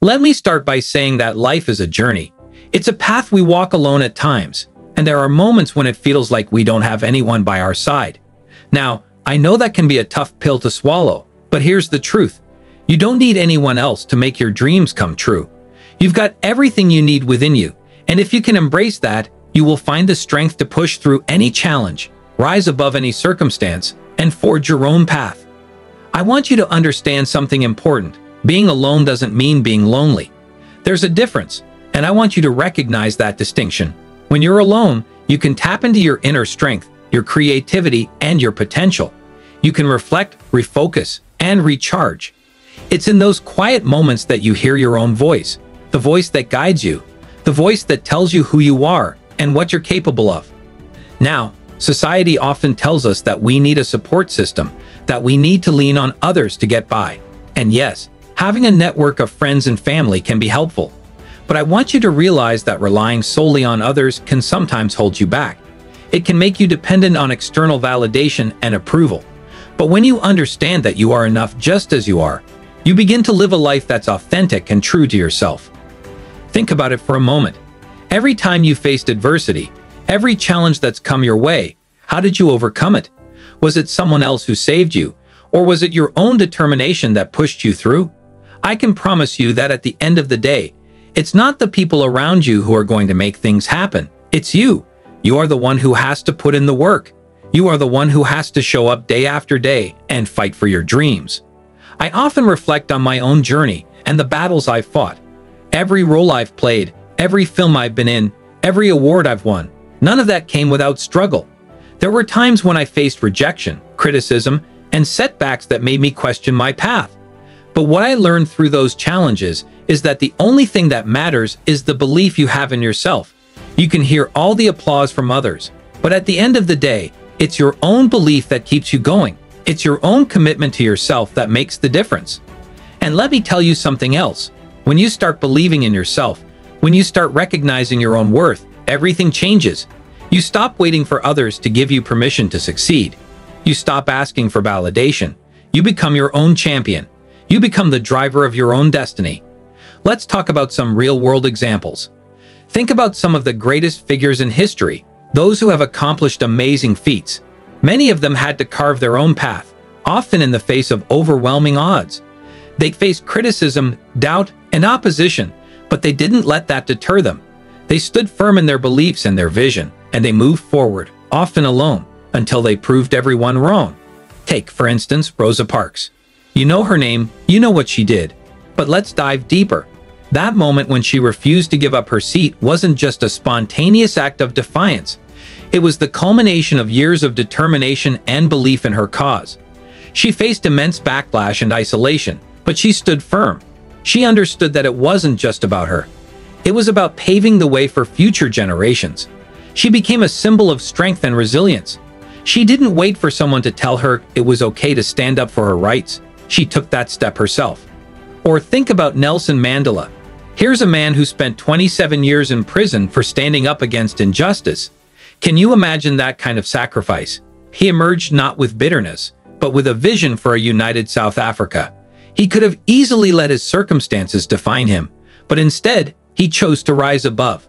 Let me start by saying that life is a journey. It's a path we walk alone at times, and there are moments when it feels like we don't have anyone by our side. Now, I know that can be a tough pill to swallow, but here's the truth. You don't need anyone else to make your dreams come true. You've got everything you need within you, and if you can embrace that, you will find the strength to push through any challenge, rise above any circumstance, and forge your own path. I want you to understand something important. Being alone doesn't mean being lonely. There's a difference, and I want you to recognize that distinction. When you're alone, you can tap into your inner strength, your creativity, and your potential. You can reflect, refocus, and recharge. It's in those quiet moments that you hear your own voice, the voice that guides you, the voice that tells you who you are and what you're capable of. Now, society often tells us that we need a support system, that we need to lean on others to get by. And yes, Having a network of friends and family can be helpful, but I want you to realize that relying solely on others can sometimes hold you back. It can make you dependent on external validation and approval. But when you understand that you are enough just as you are, you begin to live a life that's authentic and true to yourself. Think about it for a moment. Every time you faced adversity, every challenge that's come your way, how did you overcome it? Was it someone else who saved you? Or was it your own determination that pushed you through? I can promise you that at the end of the day, it's not the people around you who are going to make things happen. It's you. You are the one who has to put in the work. You are the one who has to show up day after day and fight for your dreams. I often reflect on my own journey and the battles I've fought. Every role I've played, every film I've been in, every award I've won, none of that came without struggle. There were times when I faced rejection, criticism, and setbacks that made me question my path. But what I learned through those challenges is that the only thing that matters is the belief you have in yourself. You can hear all the applause from others, but at the end of the day, it's your own belief that keeps you going. It's your own commitment to yourself that makes the difference. And let me tell you something else. When you start believing in yourself, when you start recognizing your own worth, everything changes. You stop waiting for others to give you permission to succeed. You stop asking for validation. You become your own champion. You become the driver of your own destiny. Let's talk about some real-world examples. Think about some of the greatest figures in history, those who have accomplished amazing feats. Many of them had to carve their own path, often in the face of overwhelming odds. They faced criticism, doubt, and opposition, but they didn't let that deter them. They stood firm in their beliefs and their vision, and they moved forward, often alone, until they proved everyone wrong. Take, for instance, Rosa Parks. You know her name, you know what she did. But let's dive deeper. That moment when she refused to give up her seat wasn't just a spontaneous act of defiance. It was the culmination of years of determination and belief in her cause. She faced immense backlash and isolation, but she stood firm. She understood that it wasn't just about her. It was about paving the way for future generations. She became a symbol of strength and resilience. She didn't wait for someone to tell her it was okay to stand up for her rights she took that step herself. Or think about Nelson Mandela. Here's a man who spent 27 years in prison for standing up against injustice. Can you imagine that kind of sacrifice? He emerged not with bitterness, but with a vision for a united South Africa. He could have easily let his circumstances define him, but instead, he chose to rise above.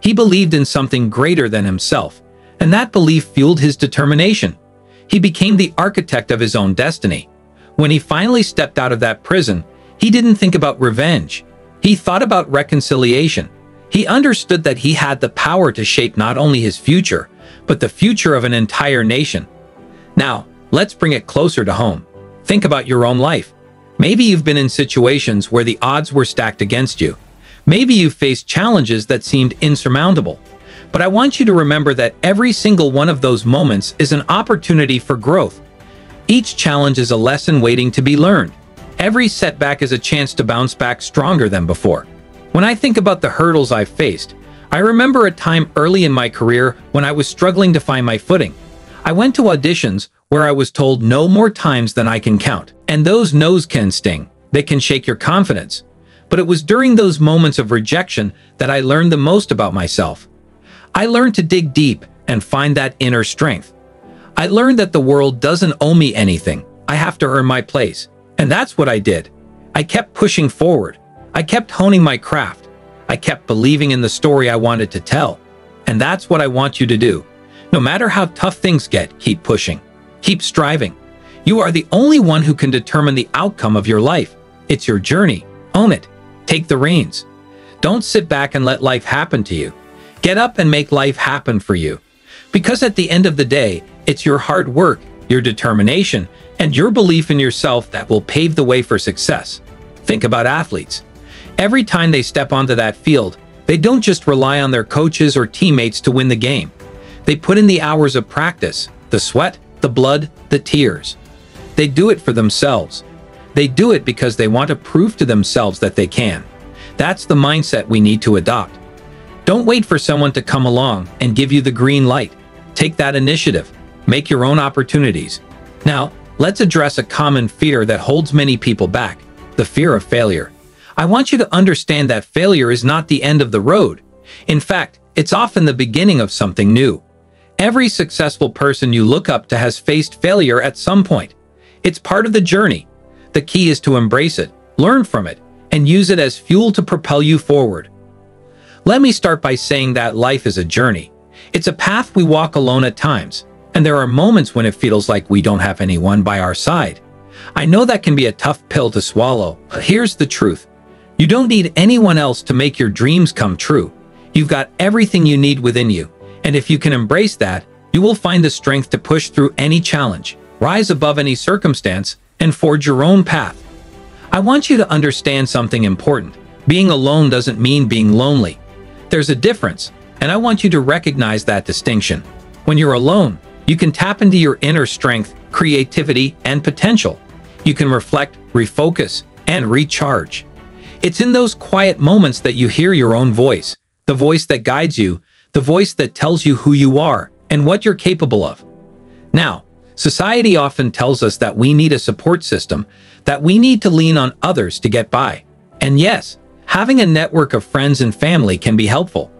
He believed in something greater than himself, and that belief fueled his determination. He became the architect of his own destiny. When he finally stepped out of that prison, he didn't think about revenge. He thought about reconciliation. He understood that he had the power to shape not only his future, but the future of an entire nation. Now, let's bring it closer to home. Think about your own life. Maybe you've been in situations where the odds were stacked against you. Maybe you've faced challenges that seemed insurmountable. But I want you to remember that every single one of those moments is an opportunity for growth. Each challenge is a lesson waiting to be learned. Every setback is a chance to bounce back stronger than before. When I think about the hurdles I've faced, I remember a time early in my career when I was struggling to find my footing. I went to auditions where I was told no more times than I can count. And those no's can sting. They can shake your confidence. But it was during those moments of rejection that I learned the most about myself. I learned to dig deep and find that inner strength. I learned that the world doesn't owe me anything. I have to earn my place. And that's what I did. I kept pushing forward. I kept honing my craft. I kept believing in the story I wanted to tell. And that's what I want you to do. No matter how tough things get, keep pushing. Keep striving. You are the only one who can determine the outcome of your life. It's your journey. Own it. Take the reins. Don't sit back and let life happen to you. Get up and make life happen for you. Because at the end of the day, it's your hard work, your determination, and your belief in yourself that will pave the way for success. Think about athletes. Every time they step onto that field, they don't just rely on their coaches or teammates to win the game. They put in the hours of practice, the sweat, the blood, the tears. They do it for themselves. They do it because they want to prove to themselves that they can. That's the mindset we need to adopt. Don't wait for someone to come along and give you the green light. Take that initiative. Make your own opportunities. Now, let's address a common fear that holds many people back, the fear of failure. I want you to understand that failure is not the end of the road. In fact, it's often the beginning of something new. Every successful person you look up to has faced failure at some point. It's part of the journey. The key is to embrace it, learn from it, and use it as fuel to propel you forward. Let me start by saying that life is a journey. It's a path we walk alone at times, and there are moments when it feels like we don't have anyone by our side. I know that can be a tough pill to swallow, but here's the truth. You don't need anyone else to make your dreams come true. You've got everything you need within you, and if you can embrace that, you will find the strength to push through any challenge rise above any circumstance, and forge your own path. I want you to understand something important. Being alone doesn't mean being lonely. There's a difference, and I want you to recognize that distinction. When you're alone, you can tap into your inner strength, creativity, and potential. You can reflect, refocus, and recharge. It's in those quiet moments that you hear your own voice, the voice that guides you, the voice that tells you who you are and what you're capable of. Now, Society often tells us that we need a support system, that we need to lean on others to get by. And yes, having a network of friends and family can be helpful.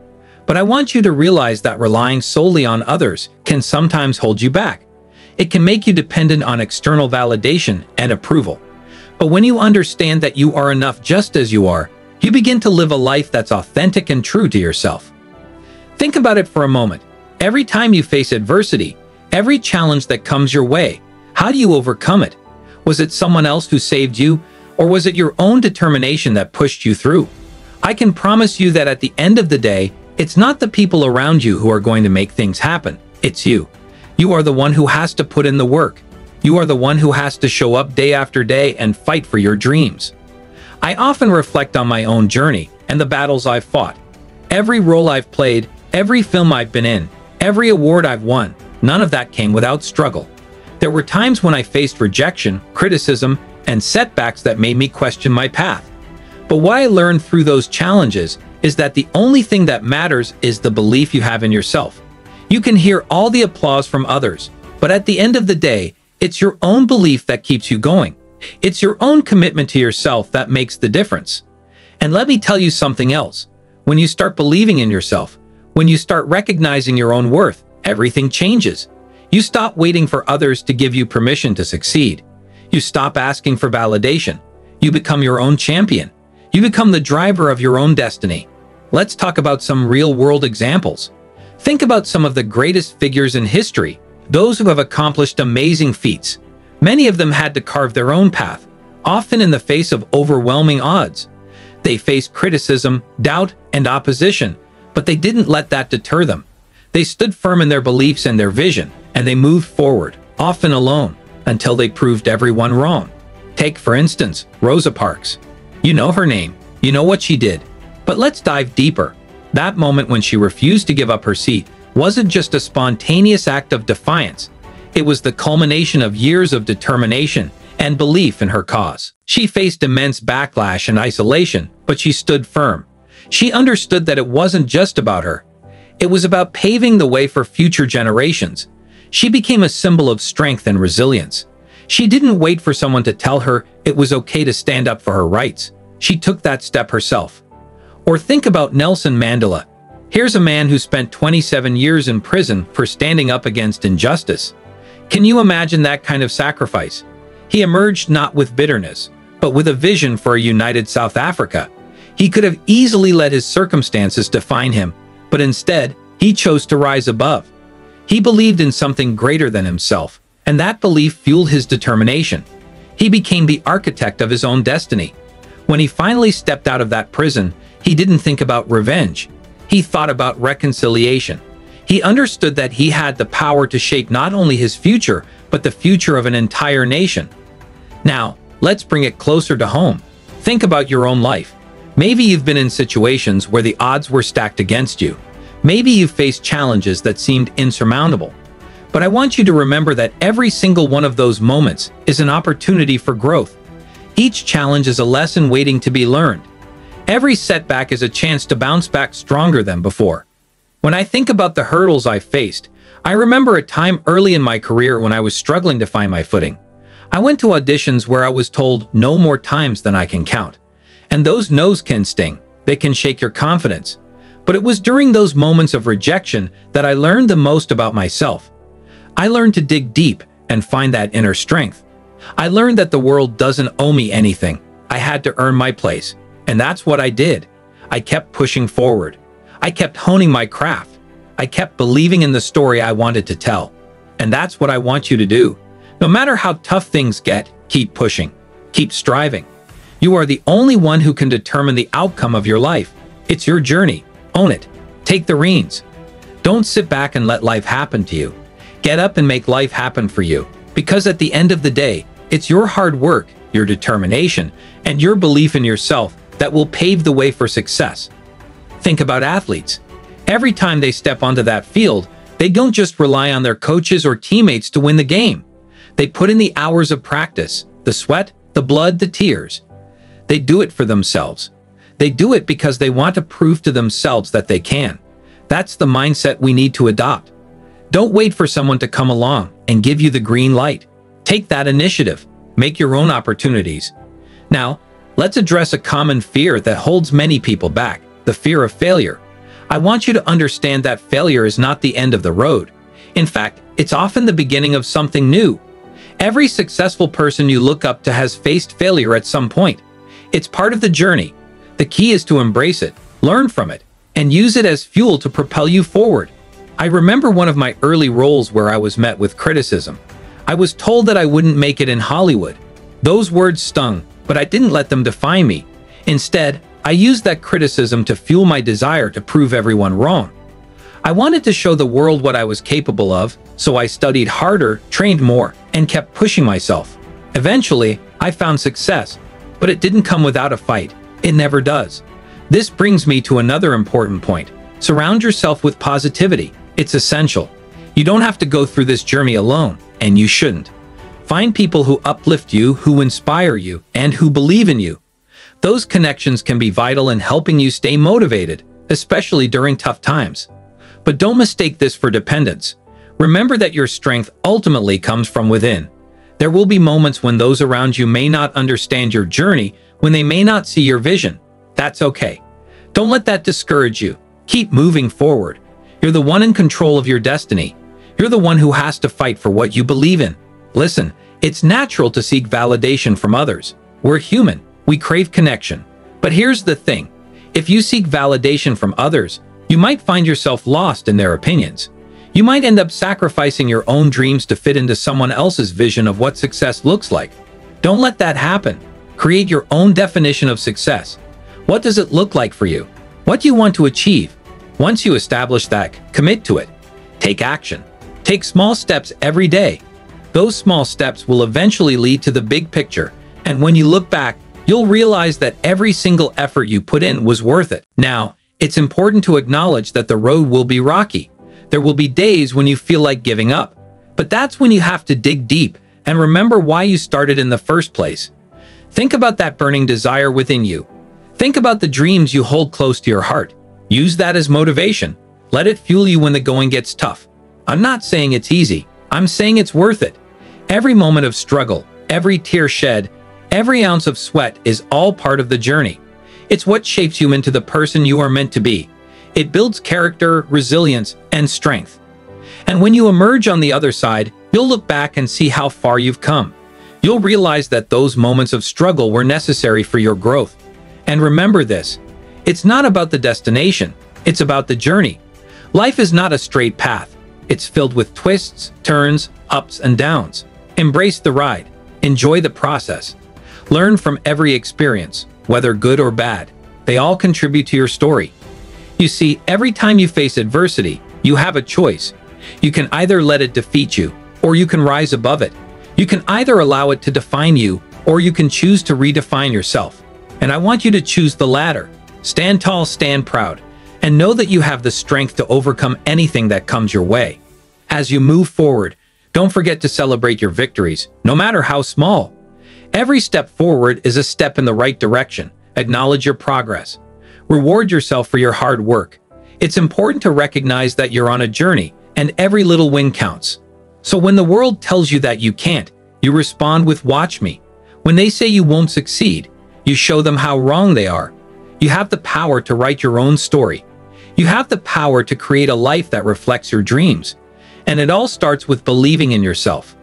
But I want you to realize that relying solely on others can sometimes hold you back. It can make you dependent on external validation and approval. But when you understand that you are enough just as you are, you begin to live a life that's authentic and true to yourself. Think about it for a moment. Every time you face adversity, Every challenge that comes your way, how do you overcome it? Was it someone else who saved you, or was it your own determination that pushed you through? I can promise you that at the end of the day, it's not the people around you who are going to make things happen. It's you. You are the one who has to put in the work. You are the one who has to show up day after day and fight for your dreams. I often reflect on my own journey and the battles I've fought. Every role I've played, every film I've been in, every award I've won, None of that came without struggle. There were times when I faced rejection, criticism, and setbacks that made me question my path. But what I learned through those challenges is that the only thing that matters is the belief you have in yourself. You can hear all the applause from others, but at the end of the day, it's your own belief that keeps you going. It's your own commitment to yourself that makes the difference. And let me tell you something else. When you start believing in yourself, when you start recognizing your own worth, everything changes. You stop waiting for others to give you permission to succeed. You stop asking for validation. You become your own champion. You become the driver of your own destiny. Let's talk about some real-world examples. Think about some of the greatest figures in history, those who have accomplished amazing feats. Many of them had to carve their own path, often in the face of overwhelming odds. They faced criticism, doubt, and opposition, but they didn't let that deter them. They stood firm in their beliefs and their vision, and they moved forward, often alone, until they proved everyone wrong. Take, for instance, Rosa Parks. You know her name, you know what she did. But let's dive deeper. That moment when she refused to give up her seat wasn't just a spontaneous act of defiance. It was the culmination of years of determination and belief in her cause. She faced immense backlash and isolation, but she stood firm. She understood that it wasn't just about her, it was about paving the way for future generations. She became a symbol of strength and resilience. She didn't wait for someone to tell her it was okay to stand up for her rights. She took that step herself. Or think about Nelson Mandela. Here's a man who spent 27 years in prison for standing up against injustice. Can you imagine that kind of sacrifice? He emerged not with bitterness, but with a vision for a united South Africa, He could have easily let his circumstances define him, but instead, he chose to rise above. He believed in something greater than himself, and that belief fueled his determination. He became the architect of his own destiny. When he finally stepped out of that prison, he didn't think about revenge. He thought about reconciliation. He understood that he had the power to shape not only his future, but the future of an entire nation. Now, let's bring it closer to home. Think about your own life. Maybe you've been in situations where the odds were stacked against you. Maybe you've faced challenges that seemed insurmountable. But I want you to remember that every single one of those moments is an opportunity for growth. Each challenge is a lesson waiting to be learned. Every setback is a chance to bounce back stronger than before. When I think about the hurdles I faced, I remember a time early in my career when I was struggling to find my footing. I went to auditions where I was told no more times than I can count. And those no's can sting. They can shake your confidence. But it was during those moments of rejection that I learned the most about myself. I learned to dig deep and find that inner strength. I learned that the world doesn't owe me anything. I had to earn my place. And that's what I did. I kept pushing forward. I kept honing my craft. I kept believing in the story I wanted to tell. And that's what I want you to do. No matter how tough things get, keep pushing. Keep striving. You are the only one who can determine the outcome of your life. It's your journey. Own it. Take the reins. Don't sit back and let life happen to you. Get up and make life happen for you. Because at the end of the day, it's your hard work, your determination, and your belief in yourself that will pave the way for success. Think about athletes. Every time they step onto that field, they don't just rely on their coaches or teammates to win the game. They put in the hours of practice, the sweat, the blood, the tears. They do it for themselves. They do it because they want to prove to themselves that they can. That's the mindset we need to adopt. Don't wait for someone to come along and give you the green light. Take that initiative. Make your own opportunities. Now, let's address a common fear that holds many people back, the fear of failure. I want you to understand that failure is not the end of the road. In fact, it's often the beginning of something new. Every successful person you look up to has faced failure at some point. It's part of the journey. The key is to embrace it, learn from it, and use it as fuel to propel you forward. I remember one of my early roles where I was met with criticism. I was told that I wouldn't make it in Hollywood. Those words stung, but I didn't let them define me. Instead, I used that criticism to fuel my desire to prove everyone wrong. I wanted to show the world what I was capable of, so I studied harder, trained more, and kept pushing myself. Eventually, I found success, but it didn't come without a fight. It never does. This brings me to another important point. Surround yourself with positivity. It's essential. You don't have to go through this journey alone, and you shouldn't. Find people who uplift you, who inspire you, and who believe in you. Those connections can be vital in helping you stay motivated, especially during tough times. But don't mistake this for dependence. Remember that your strength ultimately comes from within. There will be moments when those around you may not understand your journey, when they may not see your vision. That's okay. Don't let that discourage you. Keep moving forward. You're the one in control of your destiny. You're the one who has to fight for what you believe in. Listen, it's natural to seek validation from others. We're human. We crave connection. But here's the thing. If you seek validation from others, you might find yourself lost in their opinions. You might end up sacrificing your own dreams to fit into someone else's vision of what success looks like. Don't let that happen. Create your own definition of success. What does it look like for you? What do you want to achieve? Once you establish that, commit to it. Take action. Take small steps every day. Those small steps will eventually lead to the big picture, and when you look back, you'll realize that every single effort you put in was worth it. Now, it's important to acknowledge that the road will be rocky. There will be days when you feel like giving up. But that's when you have to dig deep and remember why you started in the first place. Think about that burning desire within you. Think about the dreams you hold close to your heart. Use that as motivation. Let it fuel you when the going gets tough. I'm not saying it's easy. I'm saying it's worth it. Every moment of struggle, every tear shed, every ounce of sweat is all part of the journey. It's what shapes you into the person you are meant to be. It builds character, resilience, and strength. And when you emerge on the other side, you'll look back and see how far you've come. You'll realize that those moments of struggle were necessary for your growth. And remember this, It's not about the destination, it's about the journey. Life is not a straight path. It's filled with twists, turns, ups and downs. Embrace the ride. Enjoy the process. Learn from every experience, whether good or bad. They all contribute to your story. You see, every time you face adversity, you have a choice. You can either let it defeat you, or you can rise above it. You can either allow it to define you, or you can choose to redefine yourself. And I want you to choose the latter. Stand tall, stand proud, and know that you have the strength to overcome anything that comes your way. As you move forward, don't forget to celebrate your victories, no matter how small. Every step forward is a step in the right direction. Acknowledge your progress. Reward yourself for your hard work. It's important to recognize that you're on a journey, and every little win counts. So when the world tells you that you can't, you respond with watch me. When they say you won't succeed, you show them how wrong they are. You have the power to write your own story. You have the power to create a life that reflects your dreams. And it all starts with believing in yourself.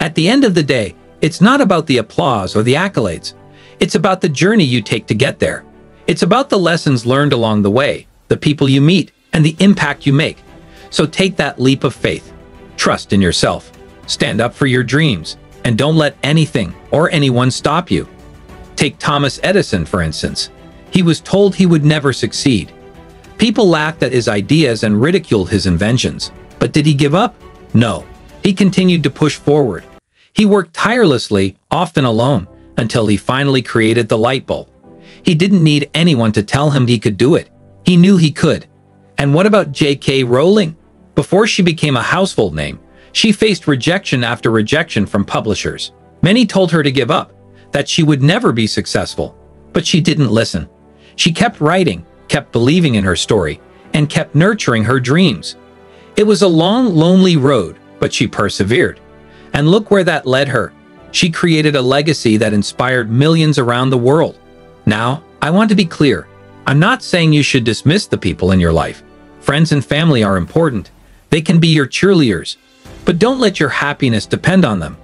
At the end of the day, it's not about the applause or the accolades. It's about the journey you take to get there. It's about the lessons learned along the way, the people you meet, and the impact you make. So take that leap of faith. Trust in yourself. Stand up for your dreams. And don't let anything or anyone stop you. Take Thomas Edison, for instance. He was told he would never succeed. People laughed at his ideas and ridiculed his inventions. But did he give up? No. He continued to push forward. He worked tirelessly, often alone, until he finally created the light bulb. He didn't need anyone to tell him he could do it. He knew he could. And what about J.K. Rowling? Before she became a household name, she faced rejection after rejection from publishers. Many told her to give up, that she would never be successful. But she didn't listen. She kept writing, kept believing in her story, and kept nurturing her dreams. It was a long, lonely road, but she persevered. And look where that led her. She created a legacy that inspired millions around the world. Now, I want to be clear. I'm not saying you should dismiss the people in your life. Friends and family are important. They can be your cheerleaders. But don't let your happiness depend on them.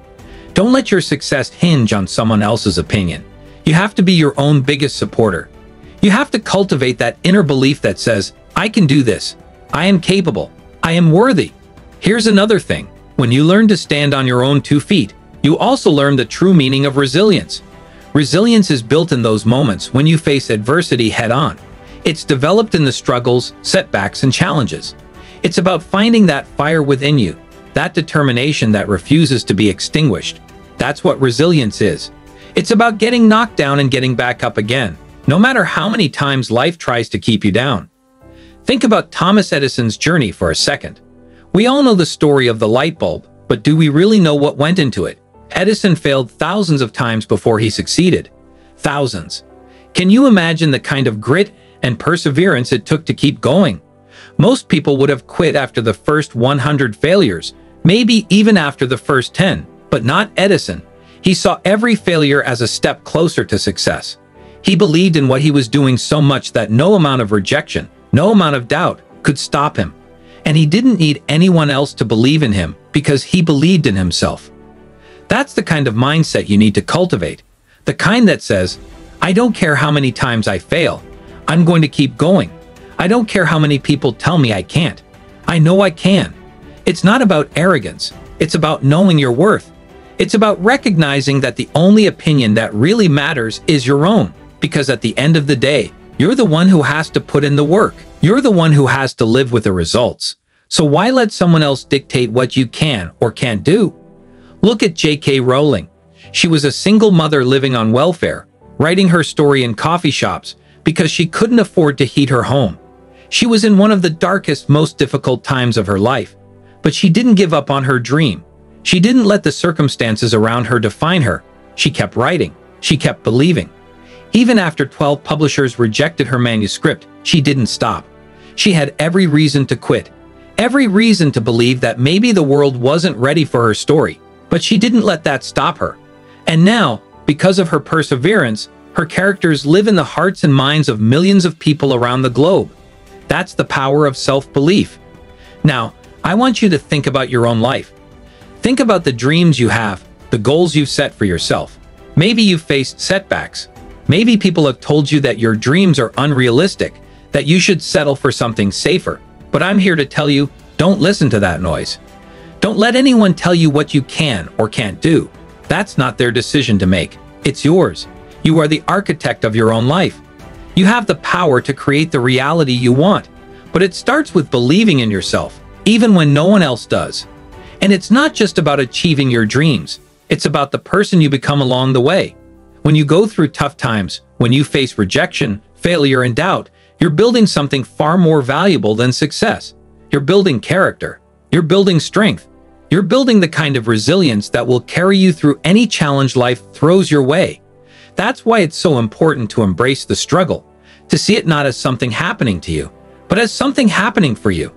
Don't let your success hinge on someone else's opinion. You have to be your own biggest supporter. You have to cultivate that inner belief that says, I can do this. I am capable. I am worthy. Here's another thing. When you learn to stand on your own two feet, you also learn the true meaning of resilience. Resilience is built in those moments when you face adversity head-on. It's developed in the struggles, setbacks, and challenges. It's about finding that fire within you, that determination that refuses to be extinguished. That's what resilience is. It's about getting knocked down and getting back up again, no matter how many times life tries to keep you down. Think about Thomas Edison's journey for a second. We all know the story of the light bulb, but do we really know what went into it? Edison failed thousands of times before he succeeded. Thousands. Can you imagine the kind of grit and perseverance it took to keep going? Most people would have quit after the first 100 failures, maybe even after the first 10, but not Edison. He saw every failure as a step closer to success. He believed in what he was doing so much that no amount of rejection, no amount of doubt could stop him. And he didn't need anyone else to believe in him because he believed in himself. That's the kind of mindset you need to cultivate. The kind that says, I don't care how many times I fail. I'm going to keep going. I don't care how many people tell me I can't. I know I can. It's not about arrogance. It's about knowing your worth. It's about recognizing that the only opinion that really matters is your own. Because at the end of the day, you're the one who has to put in the work. You're the one who has to live with the results. So why let someone else dictate what you can or can't do? Look at J.K. Rowling. She was a single mother living on welfare, writing her story in coffee shops because she couldn't afford to heat her home. She was in one of the darkest, most difficult times of her life, but she didn't give up on her dream. She didn't let the circumstances around her define her. She kept writing. She kept believing. Even after 12 publishers rejected her manuscript, she didn't stop. She had every reason to quit, every reason to believe that maybe the world wasn't ready for her story, but she didn't let that stop her. And now, because of her perseverance, her characters live in the hearts and minds of millions of people around the globe. That's the power of self-belief. Now, I want you to think about your own life. Think about the dreams you have, the goals you've set for yourself. Maybe you've faced setbacks, Maybe people have told you that your dreams are unrealistic, that you should settle for something safer. But I'm here to tell you, don't listen to that noise. Don't let anyone tell you what you can or can't do. That's not their decision to make. It's yours. You are the architect of your own life. You have the power to create the reality you want. But it starts with believing in yourself, even when no one else does. And it's not just about achieving your dreams. It's about the person you become along the way. When you go through tough times, when you face rejection, failure, and doubt, you're building something far more valuable than success. You're building character. You're building strength. You're building the kind of resilience that will carry you through any challenge life throws your way. That's why it's so important to embrace the struggle, to see it not as something happening to you, but as something happening for you.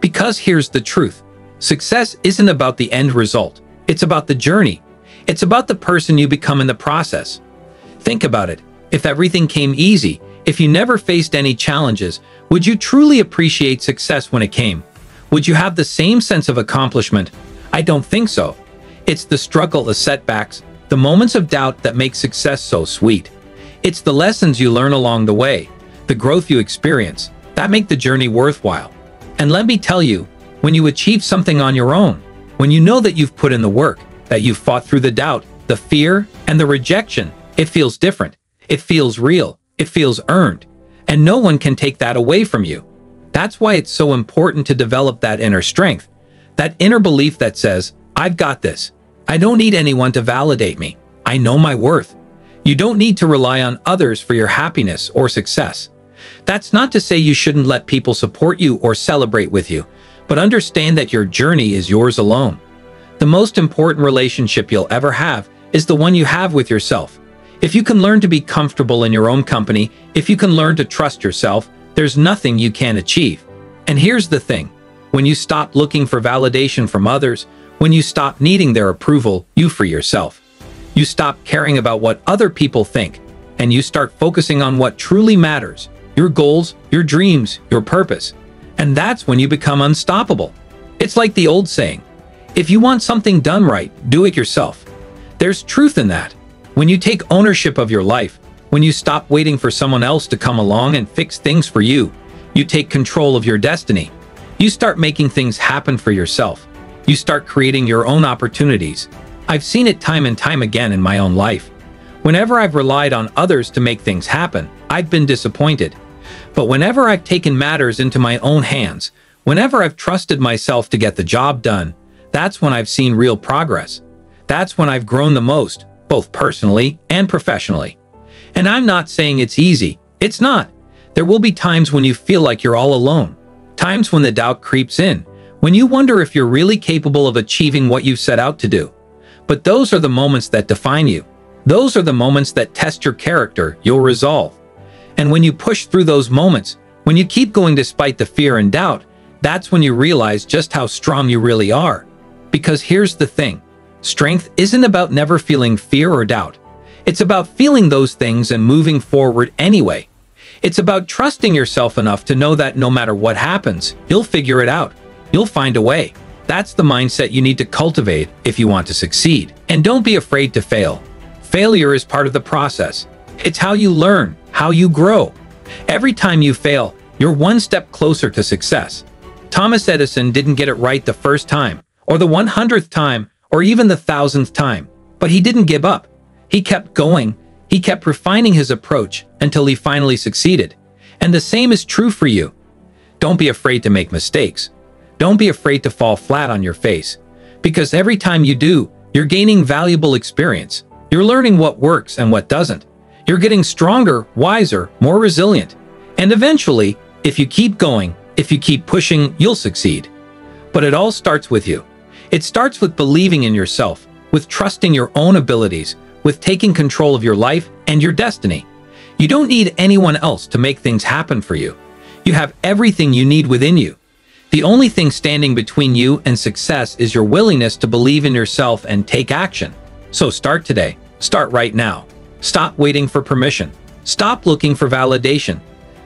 Because here's the truth. Success isn't about the end result. It's about the journey. It's about the person you become in the process. Think about it. If everything came easy, if you never faced any challenges, would you truly appreciate success when it came? Would you have the same sense of accomplishment? I don't think so. It's the struggle, the setbacks, the moments of doubt that make success so sweet. It's the lessons you learn along the way, the growth you experience, that make the journey worthwhile. And let me tell you, when you achieve something on your own, when you know that you've put in the work, that you've fought through the doubt, the fear, and the rejection, it feels different. It feels real. It feels earned. And no one can take that away from you. That's why it's so important to develop that inner strength, that inner belief that says, I've got this. I don't need anyone to validate me. I know my worth. You don't need to rely on others for your happiness or success. That's not to say you shouldn't let people support you or celebrate with you, but understand that your journey is yours alone. The most important relationship you'll ever have is the one you have with yourself. If you can learn to be comfortable in your own company, if you can learn to trust yourself, there's nothing you can't achieve. And here's the thing. When you stop looking for validation from others, when you stop needing their approval, you free yourself. You stop caring about what other people think, and you start focusing on what truly matters, your goals, your dreams, your purpose. And that's when you become unstoppable. It's like the old saying, if you want something done right, do it yourself. There's truth in that. When you take ownership of your life, when you stop waiting for someone else to come along and fix things for you, you take control of your destiny. You start making things happen for yourself. You start creating your own opportunities. I've seen it time and time again in my own life. Whenever I've relied on others to make things happen, I've been disappointed. But whenever I've taken matters into my own hands, whenever I've trusted myself to get the job done, that's when I've seen real progress. That's when I've grown the most, both personally and professionally. And I'm not saying it's easy. It's not. There will be times when you feel like you're all alone. Times when the doubt creeps in, when you wonder if you're really capable of achieving what you've set out to do. But those are the moments that define you. Those are the moments that test your character, your resolve. And when you push through those moments, when you keep going despite the fear and doubt, that's when you realize just how strong you really are. Because here's the thing. Strength isn't about never feeling fear or doubt. It's about feeling those things and moving forward anyway. It's about trusting yourself enough to know that no matter what happens, you'll figure it out. You'll find a way. That's the mindset you need to cultivate if you want to succeed. And don't be afraid to fail. Failure is part of the process. It's how you learn, how you grow. Every time you fail, you're one step closer to success. Thomas Edison didn't get it right the first time, or the 100th time, or even the thousandth time. But he didn't give up. He kept going. He kept refining his approach until he finally succeeded. And the same is true for you. Don't be afraid to make mistakes. Don't be afraid to fall flat on your face, because every time you do, you're gaining valuable experience. You're learning what works and what doesn't. You're getting stronger, wiser, more resilient. And eventually, if you keep going, if you keep pushing, you'll succeed. But it all starts with you. It starts with believing in yourself, with trusting your own abilities, with taking control of your life and your destiny. You don't need anyone else to make things happen for you. You have everything you need within you. The only thing standing between you and success is your willingness to believe in yourself and take action. So start today. Start right now. Stop waiting for permission. Stop looking for validation.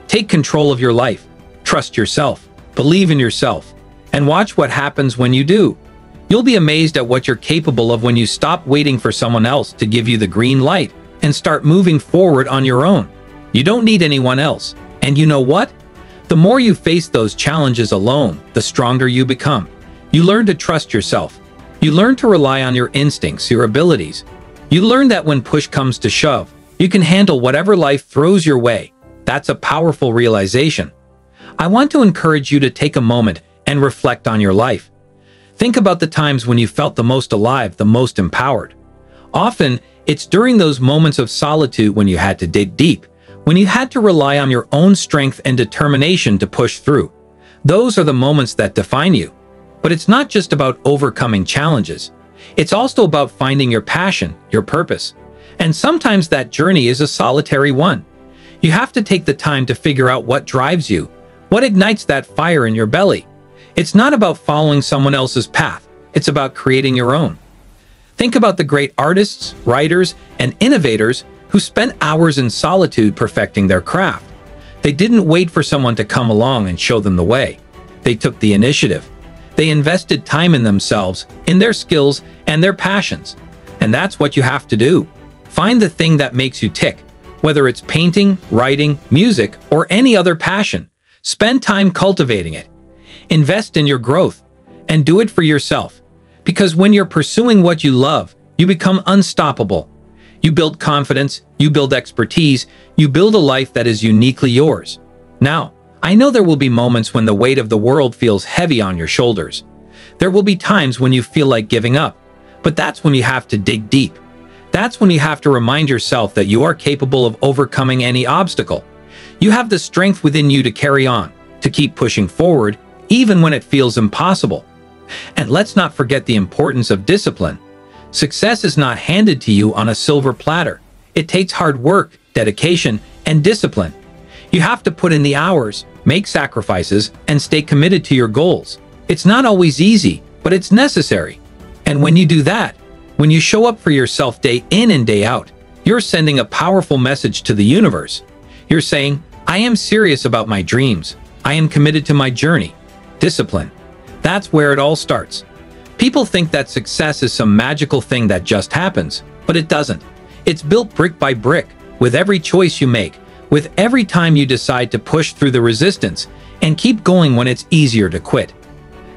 Take control of your life. Trust yourself. Believe in yourself. And watch what happens when you do. You'll be amazed at what you're capable of when you stop waiting for someone else to give you the green light and start moving forward on your own. You don't need anyone else. And you know what? The more you face those challenges alone, the stronger you become. You learn to trust yourself. You learn to rely on your instincts, your abilities. You learn that when push comes to shove, you can handle whatever life throws your way. That's a powerful realization. I want to encourage you to take a moment and reflect on your life. Think about the times when you felt the most alive, the most empowered. Often, it's during those moments of solitude when you had to dig deep, when you had to rely on your own strength and determination to push through. Those are the moments that define you. But it's not just about overcoming challenges. It's also about finding your passion, your purpose. And sometimes that journey is a solitary one. You have to take the time to figure out what drives you, what ignites that fire in your belly. It's not about following someone else's path. It's about creating your own. Think about the great artists, writers, and innovators who spent hours in solitude perfecting their craft. They didn't wait for someone to come along and show them the way. They took the initiative. They invested time in themselves, in their skills, and their passions. And that's what you have to do. Find the thing that makes you tick, whether it's painting, writing, music, or any other passion. Spend time cultivating it. Invest in your growth, and do it for yourself. Because when you're pursuing what you love, you become unstoppable. You build confidence, you build expertise, you build a life that is uniquely yours. Now, I know there will be moments when the weight of the world feels heavy on your shoulders. There will be times when you feel like giving up, but that's when you have to dig deep. That's when you have to remind yourself that you are capable of overcoming any obstacle. You have the strength within you to carry on, to keep pushing forward, even when it feels impossible. And let's not forget the importance of discipline. Success is not handed to you on a silver platter. It takes hard work, dedication, and discipline. You have to put in the hours, make sacrifices, and stay committed to your goals. It's not always easy, but it's necessary. And when you do that, when you show up for yourself day in and day out, you're sending a powerful message to the universe. You're saying, I am serious about my dreams. I am committed to my journey. Discipline. That's where it all starts. People think that success is some magical thing that just happens, but it doesn't. It's built brick by brick, with every choice you make, with every time you decide to push through the resistance and keep going when it's easier to quit.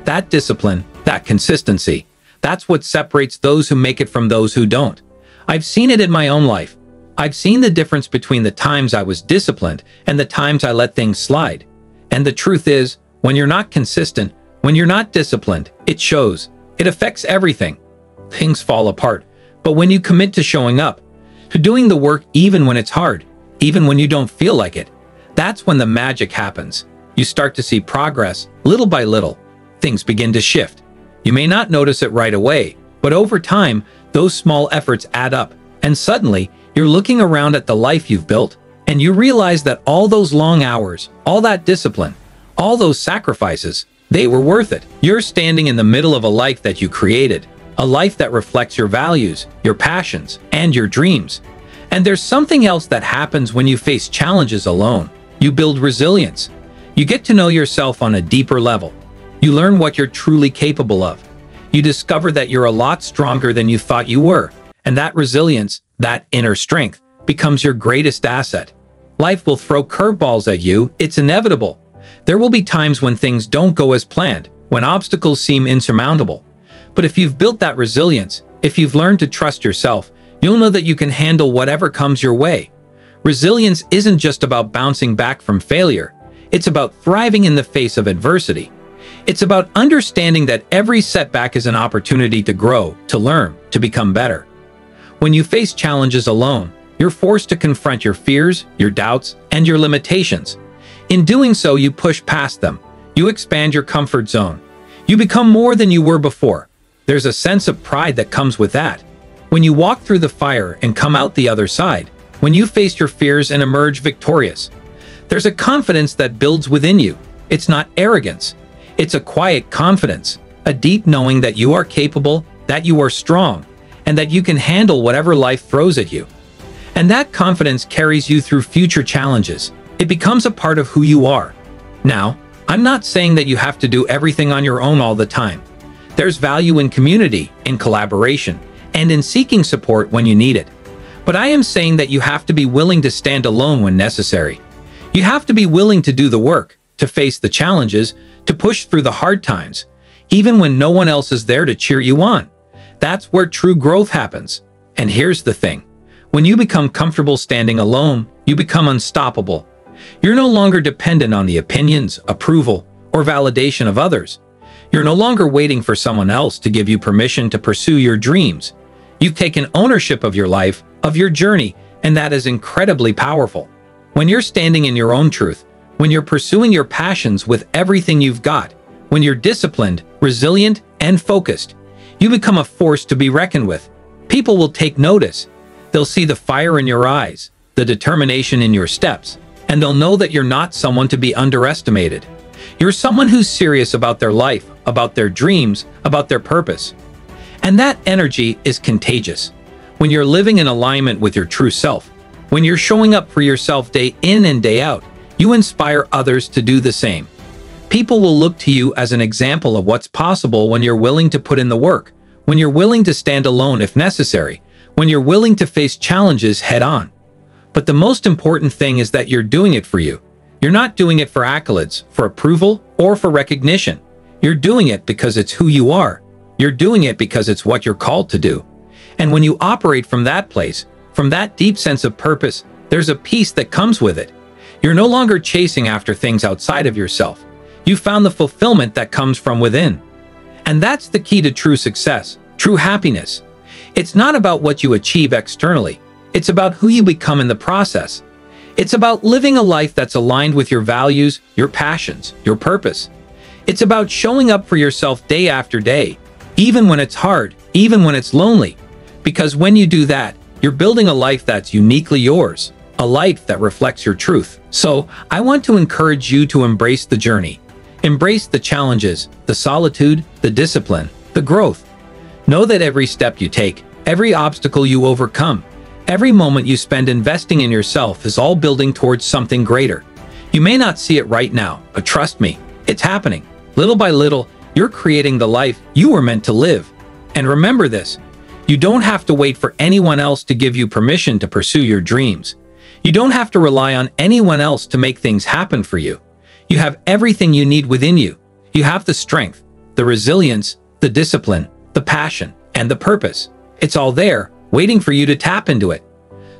That discipline, that consistency, that's what separates those who make it from those who don't. I've seen it in my own life. I've seen the difference between the times I was disciplined and the times I let things slide. And the truth is, when you're not consistent, when you're not disciplined, it shows. It affects everything. Things fall apart. But when you commit to showing up, to doing the work even when it's hard, even when you don't feel like it, that's when the magic happens. You start to see progress, little by little. Things begin to shift. You may not notice it right away, but over time, those small efforts add up, and suddenly, you're looking around at the life you've built, and you realize that all those long hours, all that discipline, all those sacrifices, they were worth it. You're standing in the middle of a life that you created, a life that reflects your values, your passions, and your dreams. And there's something else that happens when you face challenges alone. You build resilience. You get to know yourself on a deeper level. You learn what you're truly capable of. You discover that you're a lot stronger than you thought you were. And that resilience, that inner strength, becomes your greatest asset. Life will throw curveballs at you, it's inevitable. There will be times when things don't go as planned, when obstacles seem insurmountable. But if you've built that resilience, if you've learned to trust yourself, you'll know that you can handle whatever comes your way. Resilience isn't just about bouncing back from failure. It's about thriving in the face of adversity. It's about understanding that every setback is an opportunity to grow, to learn, to become better. When you face challenges alone, you're forced to confront your fears, your doubts, and your limitations. In doing so, you push past them. You expand your comfort zone. You become more than you were before. There's a sense of pride that comes with that. When you walk through the fire and come out the other side, when you face your fears and emerge victorious, there's a confidence that builds within you. It's not arrogance. It's a quiet confidence, a deep knowing that you are capable, that you are strong, and that you can handle whatever life throws at you. And that confidence carries you through future challenges, it becomes a part of who you are. Now, I'm not saying that you have to do everything on your own all the time. There's value in community, in collaboration, and in seeking support when you need it. But I am saying that you have to be willing to stand alone when necessary. You have to be willing to do the work, to face the challenges, to push through the hard times, even when no one else is there to cheer you on. That's where true growth happens. And here's the thing. When you become comfortable standing alone, you become unstoppable. You're no longer dependent on the opinions, approval, or validation of others. You're no longer waiting for someone else to give you permission to pursue your dreams. You've taken ownership of your life, of your journey, and that is incredibly powerful. When you're standing in your own truth, when you're pursuing your passions with everything you've got, when you're disciplined, resilient, and focused, you become a force to be reckoned with. People will take notice. They'll see the fire in your eyes, the determination in your steps, and they'll know that you're not someone to be underestimated. You're someone who's serious about their life, about their dreams, about their purpose. And that energy is contagious. When you're living in alignment with your true self, when you're showing up for yourself day in and day out, you inspire others to do the same. People will look to you as an example of what's possible when you're willing to put in the work, when you're willing to stand alone if necessary, when you're willing to face challenges head on. But the most important thing is that you're doing it for you. You're not doing it for accolades, for approval, or for recognition. You're doing it because it's who you are. You're doing it because it's what you're called to do. And when you operate from that place, from that deep sense of purpose, there's a peace that comes with it. You're no longer chasing after things outside of yourself. You found the fulfillment that comes from within. And that's the key to true success, true happiness. It's not about what you achieve externally. It's about who you become in the process. It's about living a life that's aligned with your values, your passions, your purpose. It's about showing up for yourself day after day, even when it's hard, even when it's lonely. Because when you do that, you're building a life that's uniquely yours, a life that reflects your truth. So, I want to encourage you to embrace the journey. Embrace the challenges, the solitude, the discipline, the growth. Know that every step you take, every obstacle you overcome, Every moment you spend investing in yourself is all building towards something greater. You may not see it right now, but trust me, it's happening. Little by little, you're creating the life you were meant to live. And remember this, you don't have to wait for anyone else to give you permission to pursue your dreams. You don't have to rely on anyone else to make things happen for you. You have everything you need within you. You have the strength, the resilience, the discipline, the passion, and the purpose. It's all there, waiting for you to tap into it.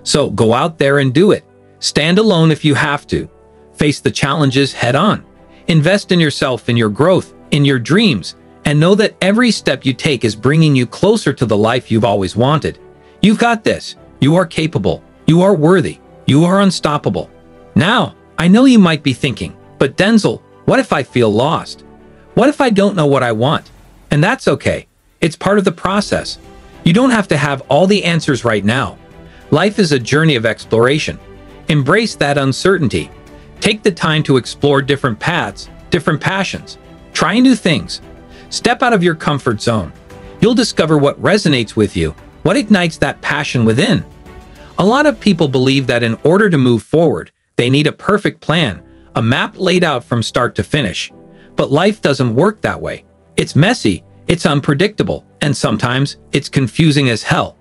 So go out there and do it. Stand alone if you have to. Face the challenges head on. Invest in yourself, in your growth, in your dreams, and know that every step you take is bringing you closer to the life you've always wanted. You've got this. You are capable. You are worthy. You are unstoppable. Now, I know you might be thinking, but Denzel, what if I feel lost? What if I don't know what I want? And that's okay. It's part of the process. You don't have to have all the answers right now. Life is a journey of exploration. Embrace that uncertainty. Take the time to explore different paths, different passions. Try new things. Step out of your comfort zone. You'll discover what resonates with you, what ignites that passion within. A lot of people believe that in order to move forward, they need a perfect plan, a map laid out from start to finish. But life doesn't work that way. It's messy, it's unpredictable, and sometimes it's confusing as hell.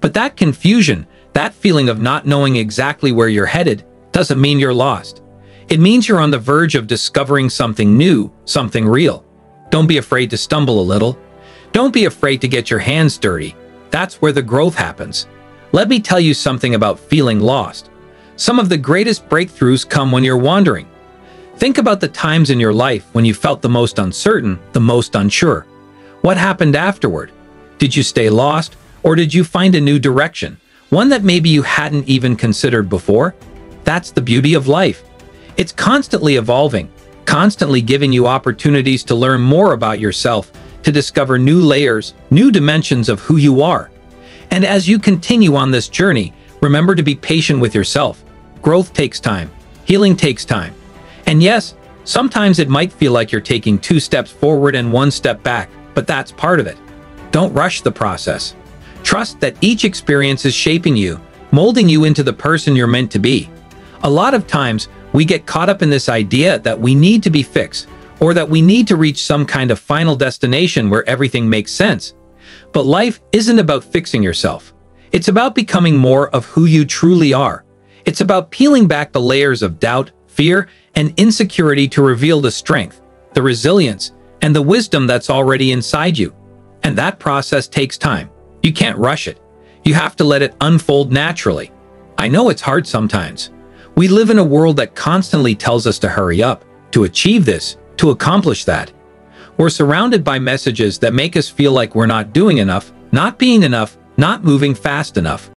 But that confusion, that feeling of not knowing exactly where you're headed, doesn't mean you're lost. It means you're on the verge of discovering something new, something real. Don't be afraid to stumble a little. Don't be afraid to get your hands dirty. That's where the growth happens. Let me tell you something about feeling lost. Some of the greatest breakthroughs come when you're wandering. Think about the times in your life when you felt the most uncertain, the most unsure. What happened afterward? Did you stay lost, or did you find a new direction, one that maybe you hadn't even considered before? That's the beauty of life. It's constantly evolving, constantly giving you opportunities to learn more about yourself, to discover new layers, new dimensions of who you are. And as you continue on this journey, remember to be patient with yourself. Growth takes time. Healing takes time. And yes, sometimes it might feel like you're taking two steps forward and one step back, but that's part of it. Don't rush the process. Trust that each experience is shaping you, molding you into the person you're meant to be. A lot of times, we get caught up in this idea that we need to be fixed, or that we need to reach some kind of final destination where everything makes sense. But life isn't about fixing yourself. It's about becoming more of who you truly are. It's about peeling back the layers of doubt, fear, and insecurity to reveal the strength, the resilience, and the wisdom that's already inside you. And that process takes time. You can't rush it. You have to let it unfold naturally. I know it's hard sometimes. We live in a world that constantly tells us to hurry up, to achieve this, to accomplish that. We're surrounded by messages that make us feel like we're not doing enough, not being enough, not moving fast enough.